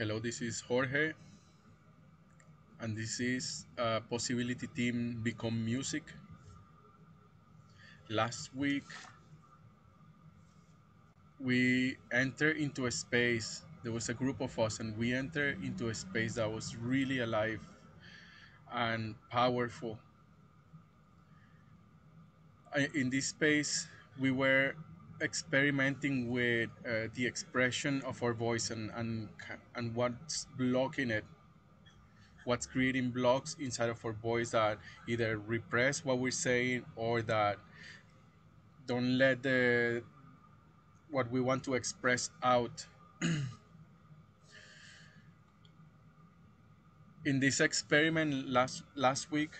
Hello, this is Jorge, and this is uh, Possibility Team Become Music. Last week, we entered into a space. There was a group of us, and we entered into a space that was really alive and powerful. In this space, we were experimenting with uh, the expression of our voice and, and, and what's blocking it. What's creating blocks inside of our voice that either repress what we're saying or that don't let the what we want to express out. In this experiment last last week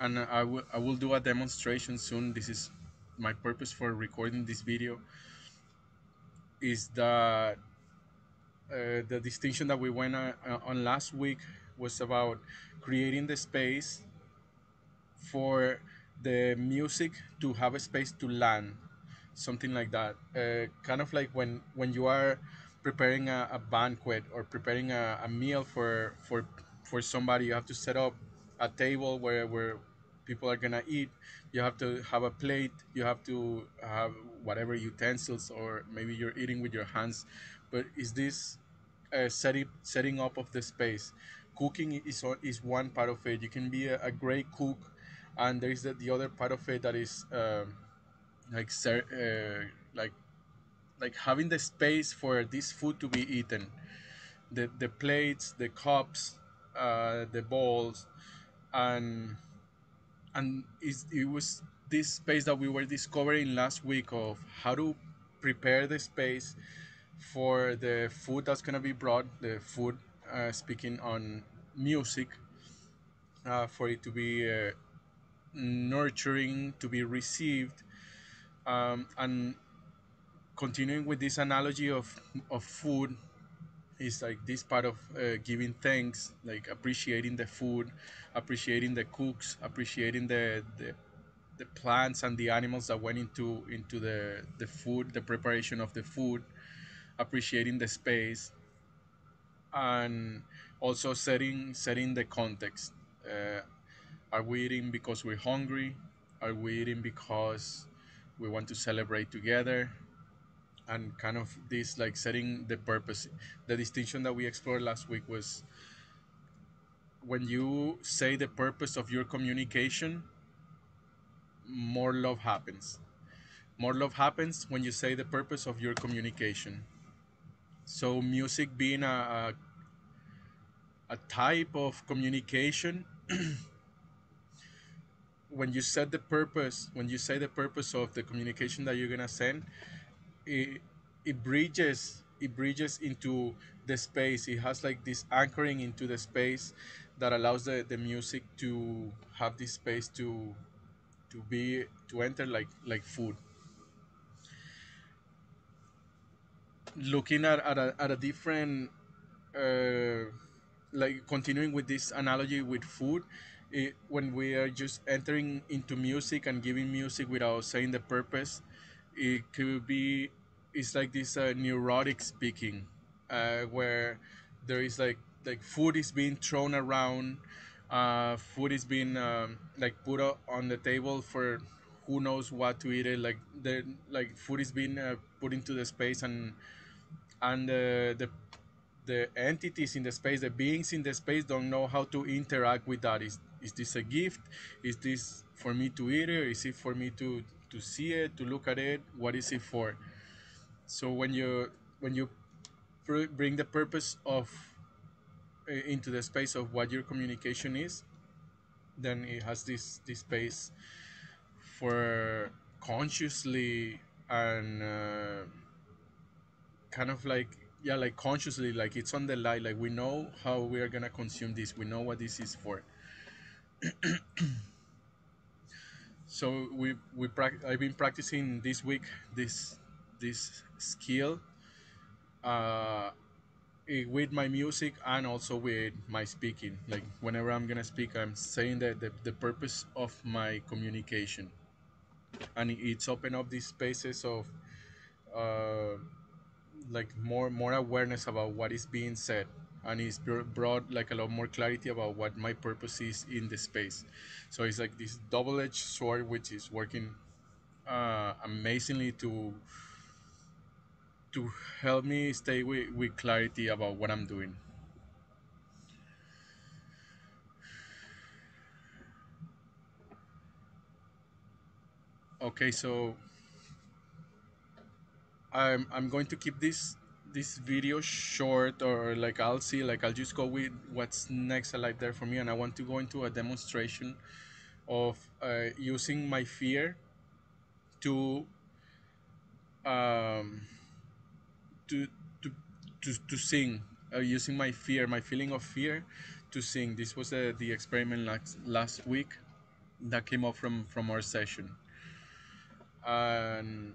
and I will I will do a demonstration soon this is my purpose for recording this video is that uh, the distinction that we went uh, uh, on last week was about creating the space for the music to have a space to land something like that. Uh, kind of like when when you are preparing a, a banquet or preparing a, a meal for for for somebody you have to set up a table where where people are gonna eat you have to have a plate you have to have whatever utensils or maybe you're eating with your hands but is this uh, setting setting up of the space. Cooking is is one part of it. You can be a, a great cook, and there is the, the other part of it that is um, like uh, like like having the space for this food to be eaten. The the plates, the cups, uh, the bowls, and and it was this space that we were discovering last week of how to prepare the space for the food that's gonna be brought, the food uh, speaking on music, uh, for it to be uh, nurturing, to be received, um, and continuing with this analogy of of food is like this part of uh, giving thanks, like appreciating the food, appreciating the cooks, appreciating the, the the plants and the animals that went into into the the food, the preparation of the food, appreciating the space, and also setting setting the context. Uh, are we eating because we're hungry? Are we eating because we want to celebrate together? And kind of this like setting the purpose. The distinction that we explored last week was when you say the purpose of your communication, more love happens. More love happens when you say the purpose of your communication. So music being a, a, a type of communication when you set the purpose, when you say the purpose of the communication that you're gonna send, it it bridges it bridges into the space. It has like this anchoring into the space that allows the, the music to have this space to to be to enter like like food. Looking at, at, a, at a different uh, like continuing with this analogy with food it, when we are just entering into music and giving music without saying the purpose it could be it's like this uh, neurotic speaking uh, where there is like like food is being thrown around uh, food is being um, like put on the table for who knows what to eat it like the like food is being uh, put into the space and and the the entities in the space, the beings in the space don't know how to interact with that. Is is this a gift? Is this for me to eat it? Is it for me to to see it, to look at it? What is it for? So when you when you bring the purpose of uh, into the space of what your communication is, then it has this this space for consciously and uh, kind of like yeah like consciously like it's on the light like we know how we are gonna consume this we know what this is for. So we we prac- i've been practicing this week this this skill uh eh, with my music and also with my speaking. Like whenever i'm gonna speak i'm saying that the, the purpose of my communication. And it's open up these spaces of uh like more more awareness about what is being said. And it's brought like a lot more clarity about what my purpose is in the space. So it's like this double-edged sword which is working uh, amazingly to to help me stay with, with clarity about what i'm doing. Okay so i'm i'm going to keep this this video short or like i'll see like i'll just go with what's next alive there for me and i want to go into a demonstration of uh, using my fear to um, to to to, to sing uh, using my fear my feeling of fear to sing. This was uh, the experiment last, last week that came up from from our session. And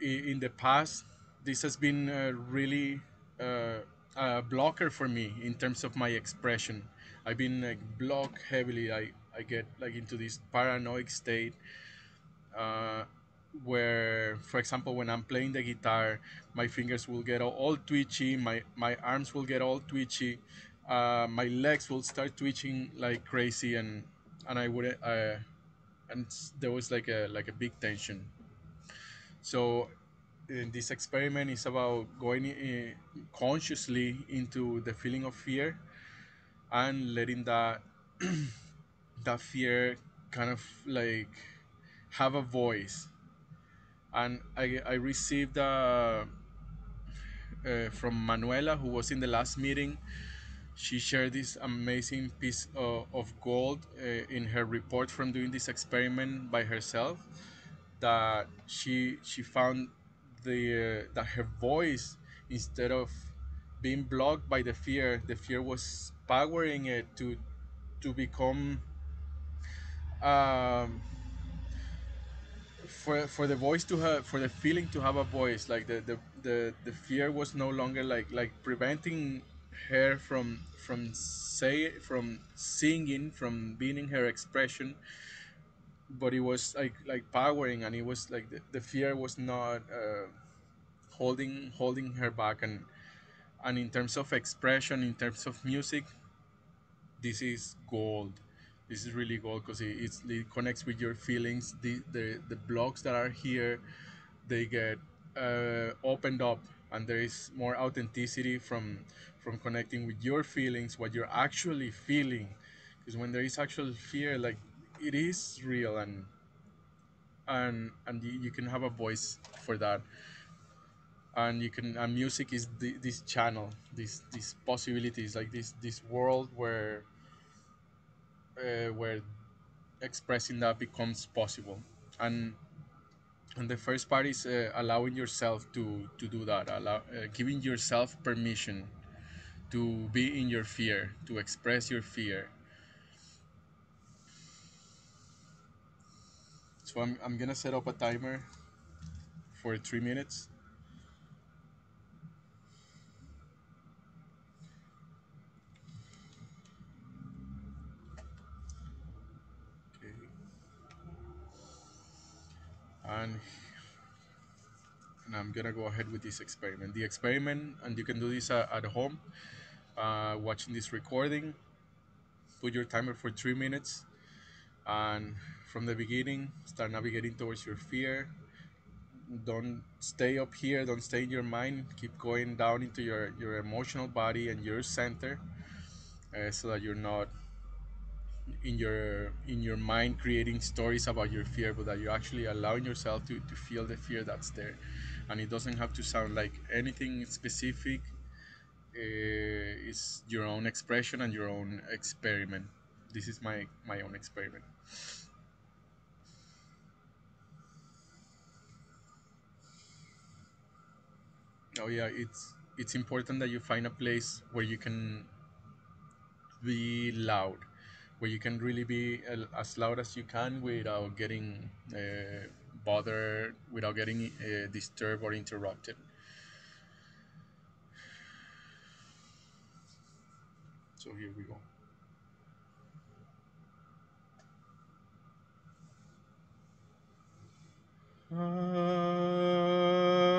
in the past this has been uh, really uh, a blocker for me in terms of my expression. I've been like blocked heavily. I i get like into this paranoid state uh, where, for example, when I'm playing the guitar, my fingers will get all, twitchy, my, my arms will get all twitchy, uh, my legs will start twitching like crazy, and and I would uh, and there was like a like a big tension. So in this experiment is about going in, consciously into the feeling of fear and letting that that fear kind of like have a voice and I, I received uh, uh, from Manuela, who was in the last meeting. She shared this amazing piece of, of gold uh, in her report from doing this experiment by herself. That she she found the uh, that her voice instead of being blocked by the fear, the fear was powering it to to become um, for for the voice to have for the feeling to have a voice like the the the, the fear was no longer like like preventing her from from say from singing from being in her expression but it was like like powering and it was like the, the fear was not uh, holding holding her back. And and in terms of expression in terms of music this is gold this is really gold because it, it connects with your feelings. The, the the blocks that are here they get uh, opened up and there is more authenticity from from connecting with your feelings what you're actually feeling. Because when there is actual fear like it is real and and and you, can have a voice for that. And you can and music is the, this channel this these possibilities like this this world where uh, where expressing that becomes possible. And and the first part is uh, allowing yourself to to do that allow uh, giving yourself permission to be in your fear to express your fear. So i'm, I'm gonna set up a timer for three minutes and and i'm gonna go ahead with this experiment. The experiment and you can do this uh, at home uh, watching this recording. Put your timer for three minutes and from the beginning start navigating towards your fear. Don't stay up here don't stay in your mind. Keep going down into your your emotional body and your center uh, so that you're not in your in your mind creating stories about your fear but that you're actually allowing yourself to, to feel the fear that's there. And it doesn't have to sound like anything specific. Uh, it's your own expression and your own experiment. This is my my own experiment. Oh yeah it's it's important that you find a place where you can be loud where you can really be as loud as you can without getting uh, bothered without getting uh, disturbed or interrupted. So here we go. Ah,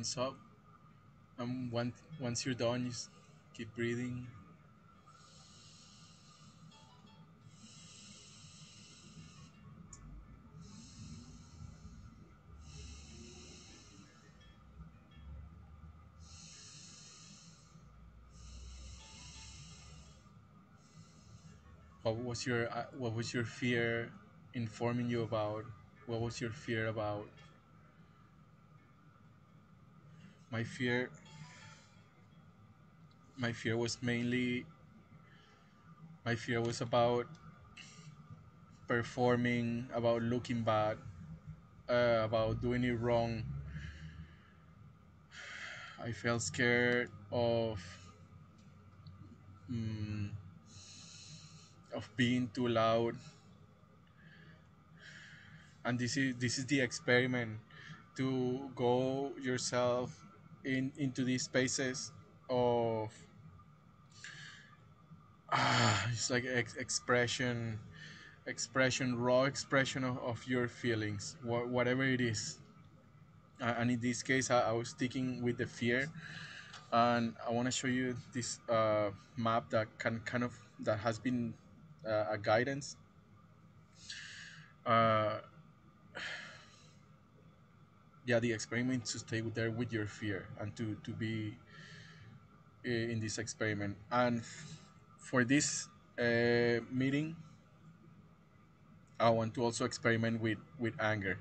time's up. Um, once once you're done, you keep breathing. What was your uh, what was your fear informing you about? What was your fear about? My fear, my fear was mainly my fear was about performing, about looking bad, uh, about doing it wrong. I felt scared of mm, of being too loud, and this is this is the experiment to go yourself in into these spaces of ah, it's like ex- expression, expression, raw expression of, of your feelings, wha- whatever it is. Uh, and in this case, I, I was sticking with the fear, and I want to show you this uh, map that can kind of that has been uh, a guidance. Yeah, the experiment to stay there with your fear and to to be uh, in this experiment. And for this uh, meeting, I want to also experiment with with anger.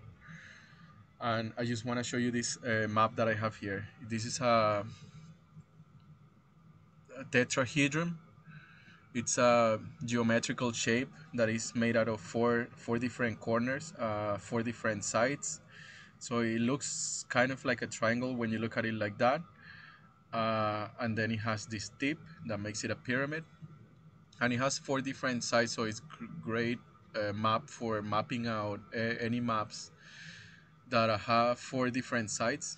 And I just want to show you this uh, map that I have here. This is a, a tetrahedron it's a geometrical shape that is made out of four four different corners, uh, four different sides. So it looks kind of like a triangle when you look at it like that. Uh, and then it has this tip that makes it a pyramid. And it has four different sides, so it's great uh, map for mapping out any maps that have four different sides.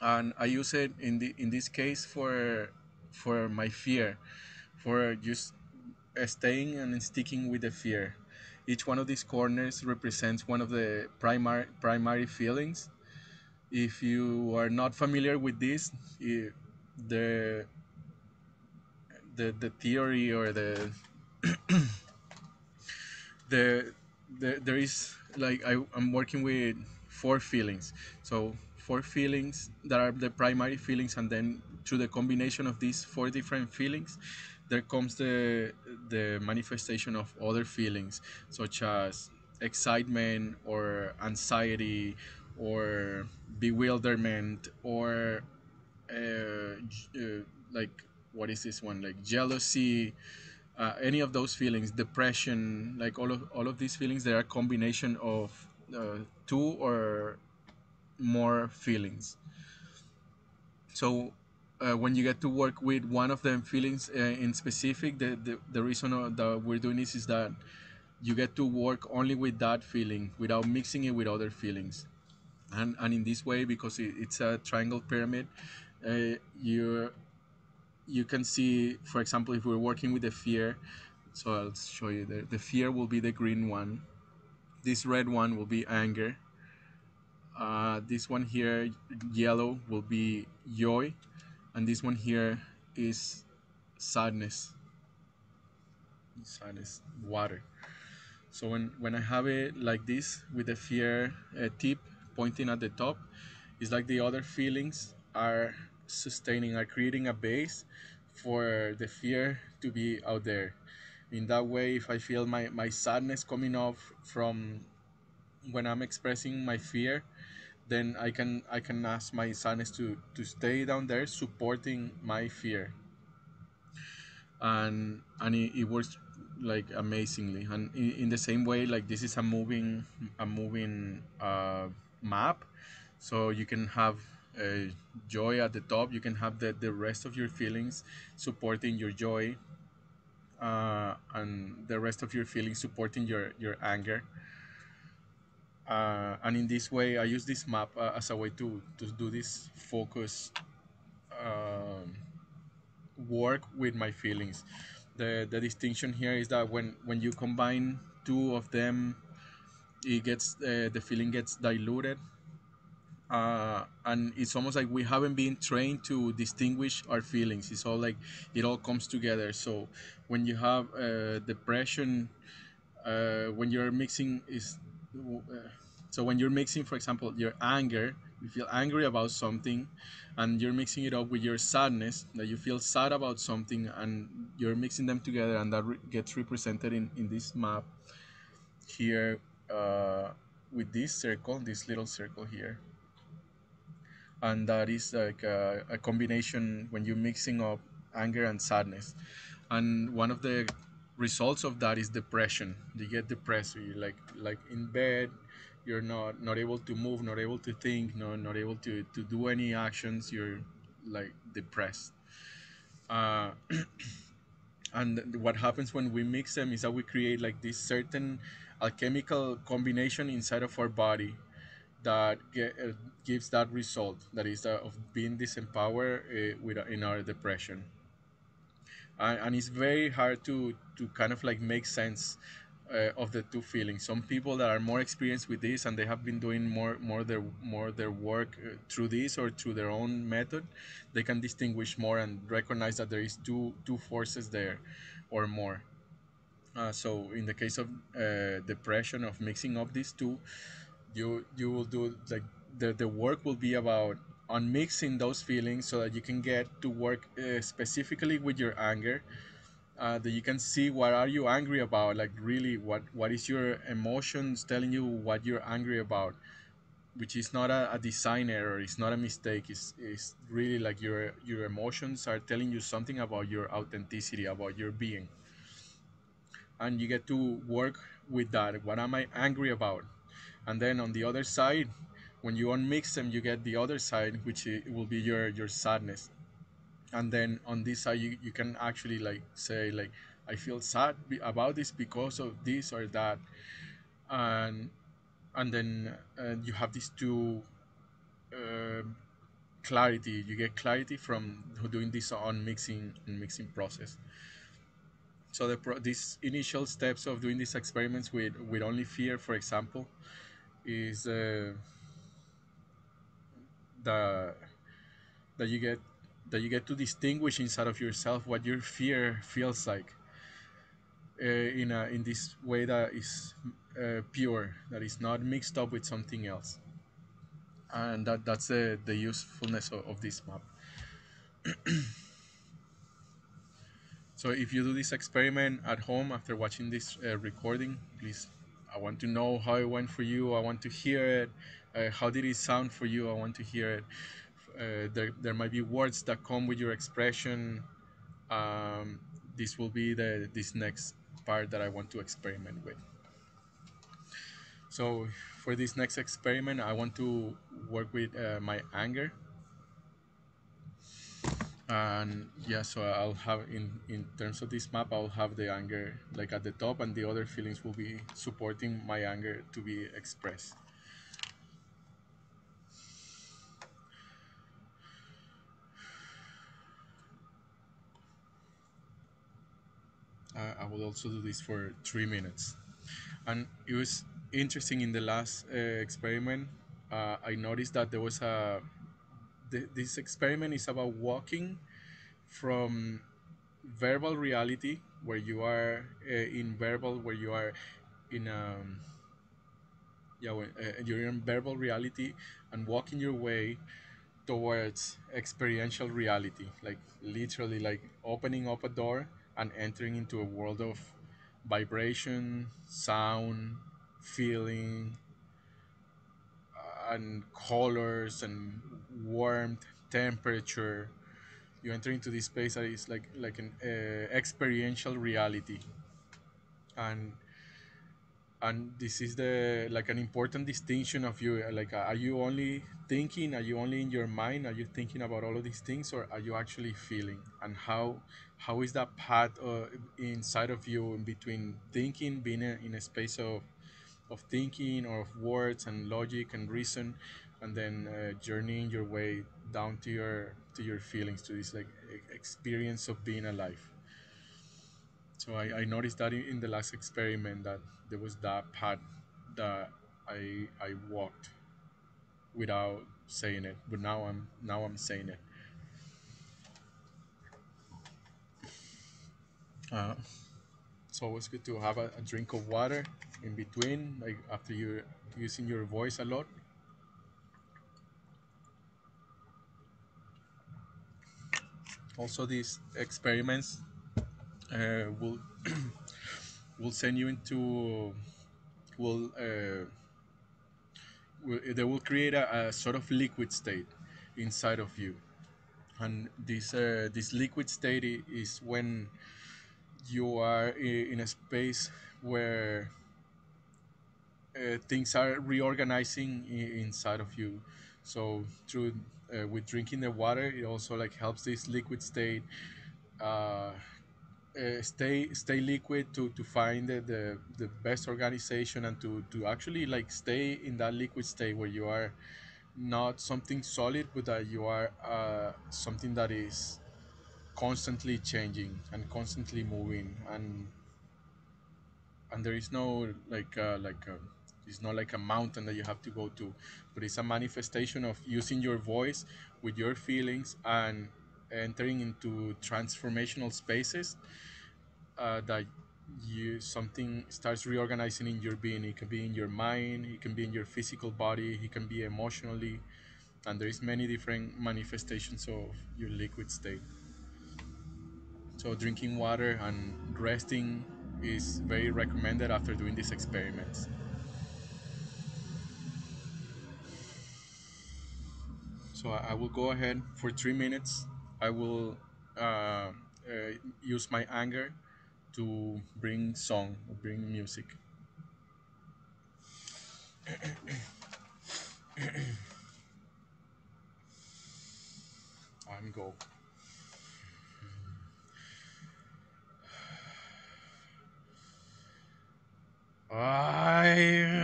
And I use it in the in this case for for my fear for just staying and sticking with the fear. Each one of these corners represents one of the primary primary feelings. If you are not familiar with this, the the the theory or the the, the there is like I, I'm working with four feelings. So four feelings that are the primary feelings, and then through the combination of these four different feelings, there comes the the manifestation of other feelings such as excitement or anxiety or bewilderment or uh, uh, like what is this one? Like jealousy uh, any of those feelings depression like all of all of these feelings they are a combination of uh, two or more feelings. So uh, when you get to work with one of them feelings uh, in specific, the, the, the reason uh, that we're doing this is that you get to work only with that feeling without mixing it with other feelings. And, and in this way, because it, it's a triangle pyramid, uh, you you can see, for example, if we're working with the fear, so I'll show you the, the fear will be the green one. This red one will be anger. Uh, this one here, yellow, will be joy and this one here is sadness. Sadness water. So when when i have it like this with the fear uh, tip pointing at the top it's like the other feelings are sustaining are creating a base for the fear to be out there. In that way if i feel my, my sadness coming off from when i'm expressing my fear then I can I can ask my sadness to to stay down there supporting my fear. And and it, it works like amazingly. And in, in, the same way like this is a moving a moving uh, map. So you can have uh, joy at the top. You can have the, the rest of your feelings supporting your joy uh, and the rest of your feelings supporting your your anger uh, and in this way i use this map uh, as a way to, to do this focus um, work with my feelings. The, the distinction here is that when, when you combine two of them it gets uh, the feeling gets diluted. Uh, and it's almost like we haven't been trained to distinguish our feelings. It's all like it all comes together. So when you have uh, depression uh, when you're mixing is so when you're mixing, for example, your anger, you feel angry about something, and you're mixing it up with your sadness, that you feel sad about something, and you're mixing them together, and that re- gets represented in, in this map here uh, with this circle, this little circle here. And that is like a, a combination when you're mixing up anger and sadness. And one of the results of that is depression. You get depressed, you like like in bed, you're not not able to move not able to think no not able to, to do any actions you're like depressed uh, and what happens when we mix them is that we create like this certain alchemical combination inside of our body that get, uh, gives that result that is uh, of being disempowered uh, with, in our depression and, and it's very hard to to kind of like make sense uh, of the two feelings. Some people that are more experienced with this and they have been doing more more their more their work uh, through this or through their own method, they can distinguish more and recognize that there is two two forces there, or more. Uh, so in the case of uh, depression of mixing up these two, you you will do like the the work will be about unmixing those feelings so that you can get to work uh, specifically with your anger uh, that you can see what are you angry about like really what what is your emotions telling you what you're angry about which is not a, a design error it's not a mistake it's, it's really like your your emotions are telling you something about your authenticity about your being. And you get to work with that. What am i angry about? And then on the other side when you unmix them you get the other side which will be your your sadness. And then on this side you, you can actually like say like i feel sad about this because of this or that. And and then uh, you have these two um clarity. You get clarity from doing this on mixing and mixing process. So the pro- these initial steps of doing these experiments with with only fear for example is uh, the that you get that you get to distinguish inside of yourself what your fear feels like uh, in a in this way that is uh, pure that is not mixed up with something else and that that's the the usefulness of, of this map So if you do this experiment at home after watching this uh, recording, please, I want to know how it went for you. I want to hear it. Uh, how did it sound for you? I want to hear it. Uh, there, there might be words that come with your expression. Um, this will be the this next part that I want to experiment with. So for this next experiment, I want to work with uh, my anger and yeah so i'll have in in terms of this map i'll have the anger like at the top and the other feelings will be supporting my anger to be expressed uh, i will also do this for three minutes. And it was interesting in the last uh, experiment uh, i noticed that there was a th- this experiment is about walking from verbal reality where you are uh, in verbal where you are in um, yeah when, uh, you're in verbal reality and walking your way towards experiential reality like literally like opening up a door and entering into a world of vibration sound feeling uh, and colors and warmth temperature. You enter into this space that is like like an uh, experiential reality. And and this is the like an important distinction of you. Like are you only thinking are you only in your mind are you thinking about all of these things or are you actually feeling? And how how is that path uh, inside of you in between thinking being a, in a space of of thinking or of words and logic and reason and then uh, journeying your way down to your to your feelings to this like experience of being alive so I, I noticed that in, the last experiment that there was that path that I I walked without saying it, but now I'm now I'm saying it. Uh, it's always good to have a, a drink of water in between, like after you're using your voice a lot. Also, these experiments will will send you into will uh, they will create a, a sort of liquid state inside of you. And this uh, this liquid state is when you are in a space where uh, things are reorganizing inside of you. So through uh, with drinking the water it also like helps this liquid state uh, stay stay liquid to to find the, the the best organization and to to actually like stay in that liquid state where you are not something solid but that you are uh, something that is constantly changing and constantly moving. And and there is no like uh, like a, it's not like a mountain that you have to go to but it's a manifestation of using your voice with your feelings and entering into transformational spaces uh, that you something starts reorganizing in your being it can be in your mind it can be in your physical body it can be emotionally and there is many different manifestations of your liquid state So drinking water and resting is very recommended after doing these experiments. So I I will go ahead for three minutes. I will uh, uh, use my anger to bring song bring music. I'm go. I,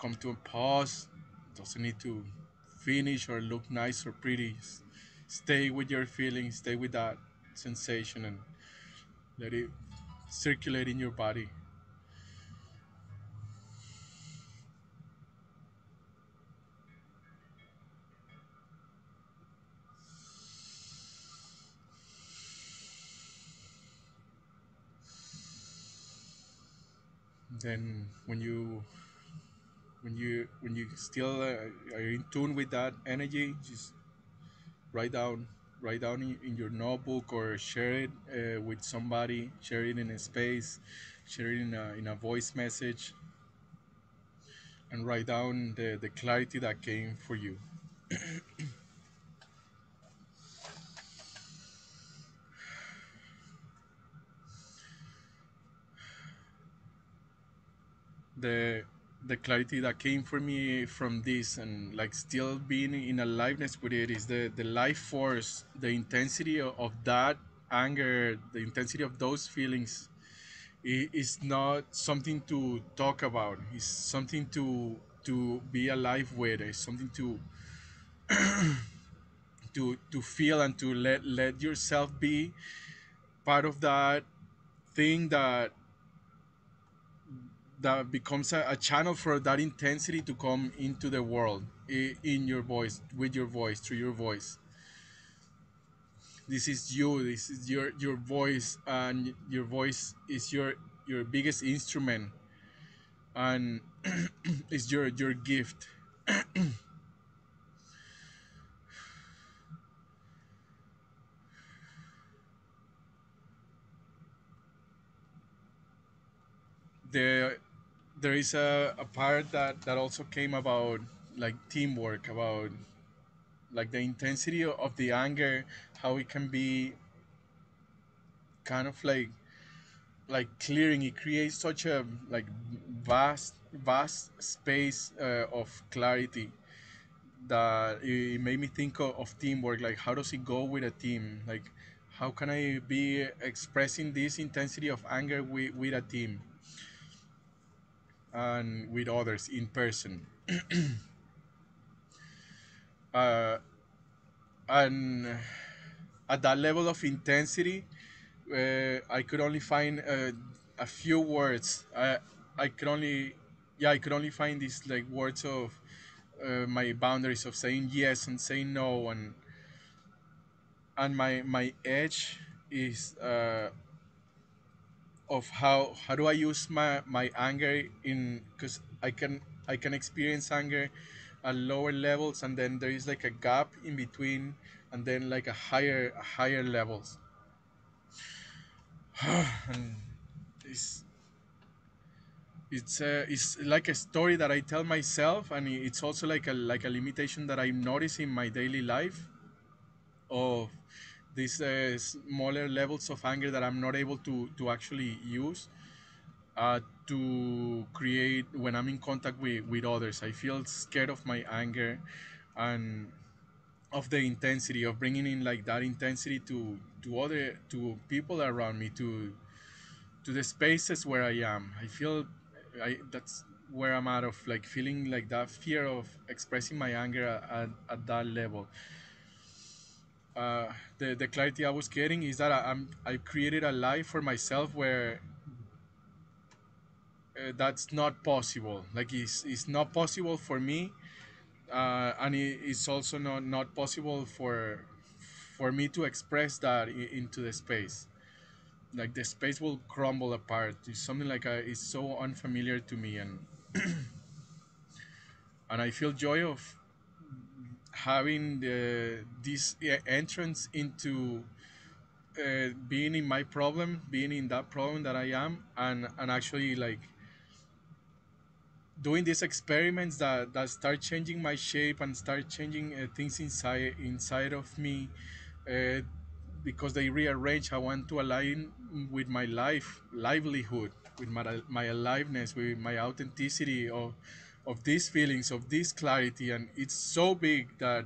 come to a pause. Doesn't need to finish or look nice or pretty. Stay with your feelings, stay with that sensation, and let it circulate in your body. Then, when you when you when you still uh, are in tune with that energy, just write down write down in, in your notebook or share it uh, with somebody share it in a space share it in a, in a voice message and write down the, the clarity that came for you. The the clarity that came for me from this and like still being in aliveness with it is the the life force the intensity of, that anger the intensity of those feelings is not something to talk about. It's something to to be alive with. It's something to to to feel and to let let yourself be part of that thing that that becomes a, a channel for that intensity to come into the world in your voice with your voice through your voice. This is you this is your your voice and your voice is your your biggest instrument and it's your your gift. There there is a, a part that that also came about like teamwork about like the intensity of the anger how it can be kind of like like clearing. It creates such a like vast vast space uh, of clarity that it made me think of, of teamwork. Like how does it go with a team? Like how can i be expressing this intensity of anger with, with a team and with others in person. Uh, and at that level of intensity uh, i could only find uh, a few words. I i could only yeah i could only find these like words of uh, my boundaries of saying yes and saying no and and my my edge is uh, of how how do I use my my anger in because I can I can experience anger at lower levels and then there is like a gap in between and then like a higher higher levels. And it's it's uh, it's like a story that I tell myself and it's also like a like a limitation that I notice in my daily life of these uh, smaller levels of anger that I'm not able to to actually use uh, to create when I'm in contact with, with others. I feel scared of my anger and of the intensity of bringing in like that intensity to to other to people around me to to the spaces where I am. I feel I that's where I'm out of like feeling like that fear of expressing my anger at, at, at that level. Uh, the the clarity I was getting is that I, I'm I created a life for myself where uh, that's not possible. Like it's, it's not possible for me, uh, and it, it's also not, not possible for for me to express that into the space. Like the space will crumble apart. It's something like a, it's so unfamiliar to me, and and I feel joy of having the this entrance into uh, being in my problem, being in that problem that I am, and and actually like doing these experiments that, that start changing my shape and start changing uh, things inside inside of me uh, because they rearrange I want to align with my life livelihood with my, my aliveness with my authenticity of of these feelings of this clarity and it's so big that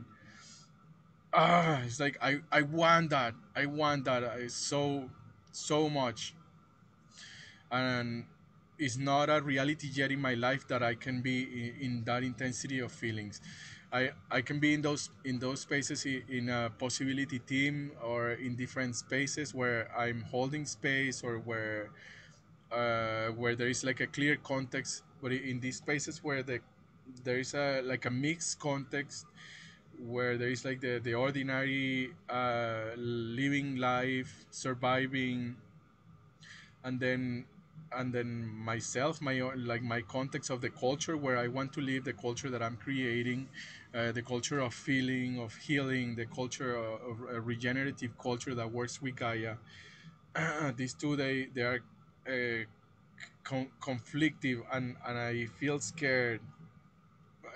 ah it's like I, I want that I want that uh, so so much and it's not a reality yet in my life that I can be in, in that intensity of feelings. I, I can be in those in those spaces in a possibility team or in different spaces where I'm holding space or where uh, where there is like a clear context. But in these spaces where the there is a like a mixed context where there is like the the ordinary uh, living life, surviving, and then and then myself my like my context of the culture where i want to live the culture that i'm creating uh, the culture of feeling of healing the culture of, of a regenerative culture that works with gaia. These two they they are uh, con- conflictive and and i feel scared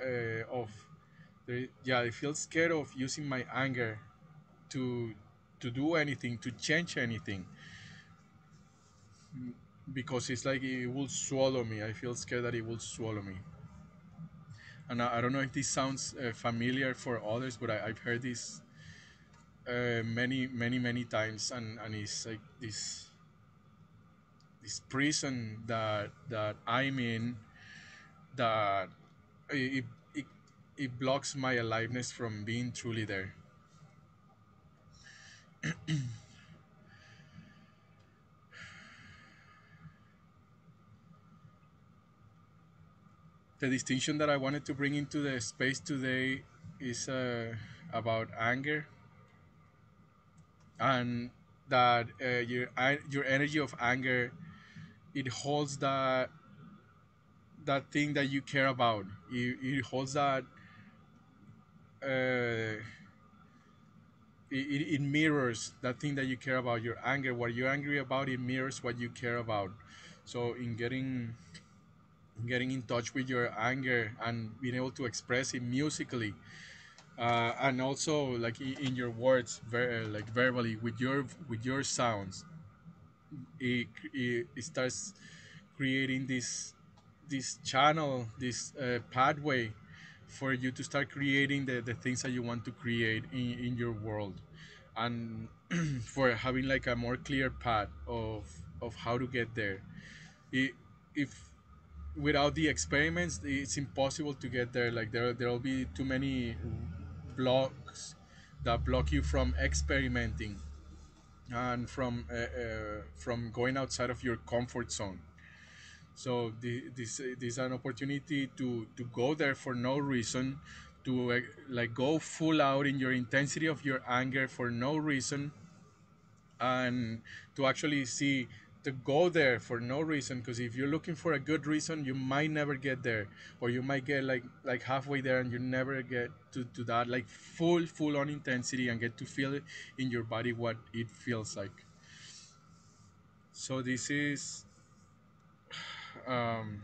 uh, of the, yeah i feel scared of using my anger to to do anything to change anything because it's like it will swallow me. I feel scared that it will swallow me. And I, I don't know if this sounds uh, familiar for others, but I, I've heard this uh, many, many, many times, and, and it's like this this prison that that I'm in that it, it, it blocks my aliveness from being truly there. the distinction that I wanted to bring into the space today is uh, about anger and that uh, your your energy of anger it holds that that thing that you care about. It, it holds that uh, it, it mirrors that thing that you care about. Your anger, what you're angry about, it mirrors what you care about. So in getting getting in touch with your anger and being able to express it musically uh, and also like in, in your words ver- like verbally with your with your sounds it, it, it starts creating this this channel this uh, pathway for you to start creating the, the things that you want to create in, in your world. And for having like a more clear path of of how to get there. It, if without the experiments it's impossible to get there. Like there there'll be too many blocks that block you from experimenting and from uh, uh, from going outside of your comfort zone. So this this is an opportunity to to go there for no reason to uh, like go full out in your intensity of your anger for no reason and to actually see to go there for no reason because if you're looking for a good reason you might never get there or you might get like like halfway there and you never get to, to that like full full on intensity and get to feel it in your body what it feels like. So this is um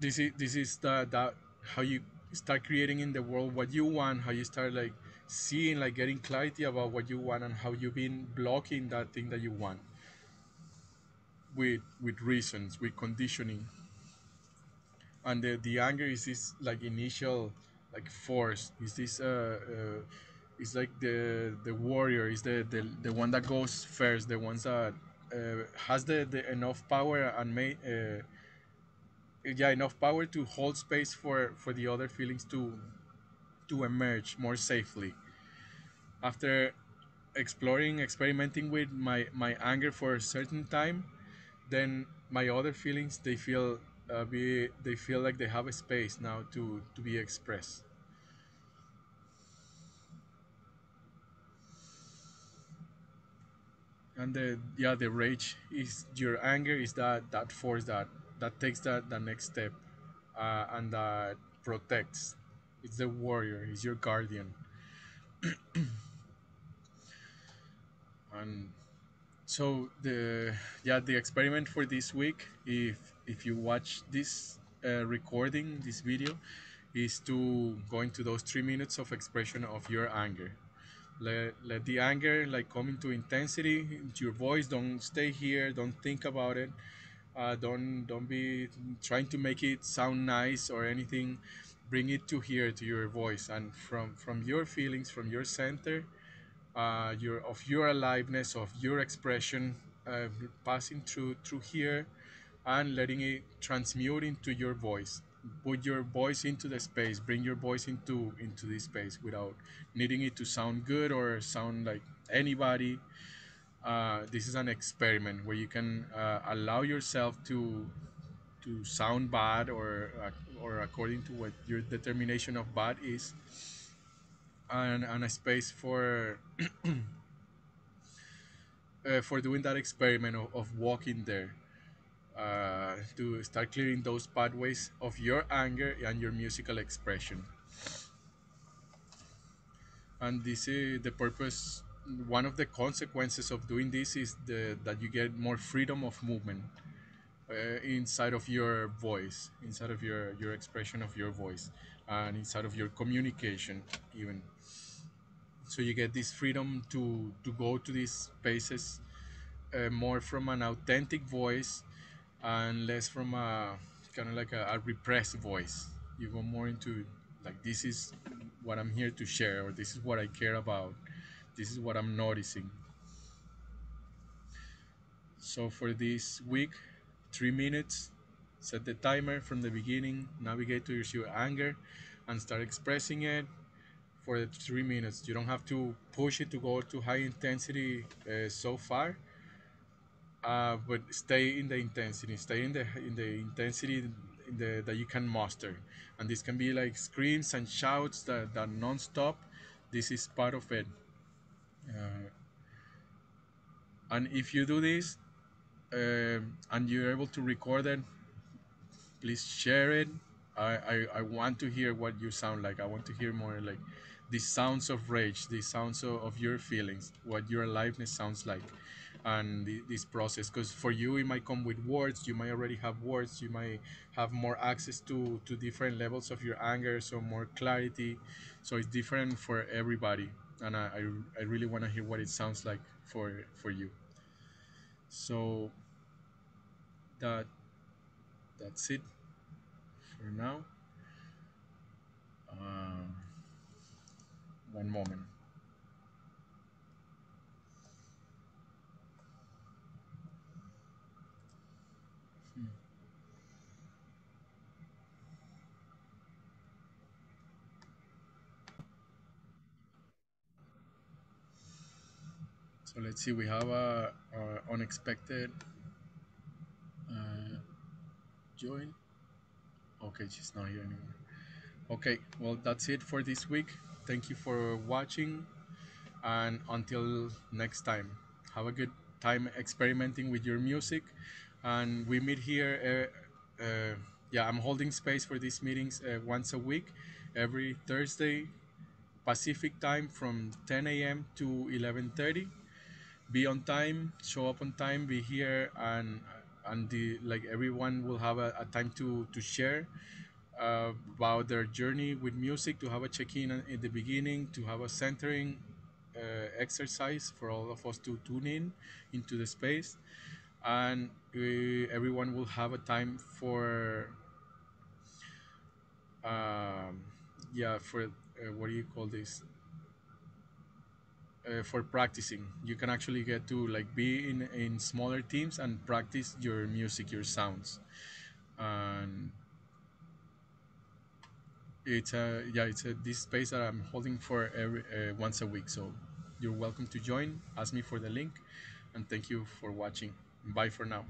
this is this is the that how you start creating in the world what you want how you start like seeing like getting clarity about what you want and how you've been blocking that thing that you want with with reasons with conditioning. And the, the anger is this like initial like force. Is this uh, uh it's like the the warrior is the, the the one that goes first the ones that uh, has the, the enough power and may uh, yeah enough power to hold space for for the other feelings to to emerge more safely. After exploring experimenting with my my anger for a certain time then my other feelings they feel uh, be they feel like they have a space now to to be expressed. And the yeah the rage is your anger is that that force that that takes that the next step uh, and that protects the warrior. It's your guardian. And so the yeah the experiment for this week if if you watch this uh, recording this video is to go into those three minutes of expression of your anger. Let, let the anger like come into intensity. Into your voice don't stay here. Don't think about it. Uh, don't don't be trying to make it sound nice or anything bring it to here to your voice and from from your feelings from your center uh, your of your aliveness of your expression uh, passing through through here and letting it transmute into your voice. Put your voice into the space. Bring your voice into into this space without needing it to sound good or sound like anybody. Uh, this is an experiment where you can uh, allow yourself to to sound bad or uh, or according to what your determination of bad is and, and a space for uh, for doing that experiment of, of walking there uh, to start clearing those pathways of your anger and your musical expression. And this is the purpose one of the consequences of doing this is the, that you get more freedom of movement uh, inside of your voice inside of your your expression of your voice and inside of your communication even. So you get this freedom to to go to these spaces uh, more from an authentic voice and less from a kind of like a, a repressed voice. You go more into like this is what i'm here to share or this is what i care about this is what i'm noticing. So for this week three minutes. Set the timer from the beginning. Navigate to your anger and start expressing it for the three minutes. You don't have to push it to go to high intensity uh, so far. Uh, but stay in the intensity. Stay in the in the intensity the, that you can master and this can be like screams and shouts that, that non-stop. This is part of it. Uh, and if you do this um and you're able to record it please share it. I, I i want to hear what you sound like. I want to hear more like the sounds of rage the sounds of, of your feelings what your aliveness sounds like and the, this process. Because for you it might come with words. You might already have words. You might have more access to to different levels of your anger so more clarity. So it's different for everybody. And i i, I really want to hear what it sounds like for for you so that that's it for now. Um, one moment so let's see we have a, unexpected uh, join. Okay she's not here anymore. Okay well that's it for this week. Thank you for watching and until next time. Have a good time experimenting with your music and we meet here uh, uh, yeah i'm holding space for these meetings uh, once a week every thursday pacific time from 10 a.m to 11.30 be on time show up on time be here and and the like everyone will have a, a time to to share uh, about their journey with music to have a check-in in the beginning to have a centering uh, exercise for all of us to tune in into the space. And we, everyone will have a time for um, yeah for uh, what do you call this uh, for practicing. You can actually get to like be in in smaller teams and practice your music your sounds. And it's a yeah it's a this space that i'm holding for every uh, once a week. So you're welcome to join. Ask me for the link and thank you for watching. Bye for now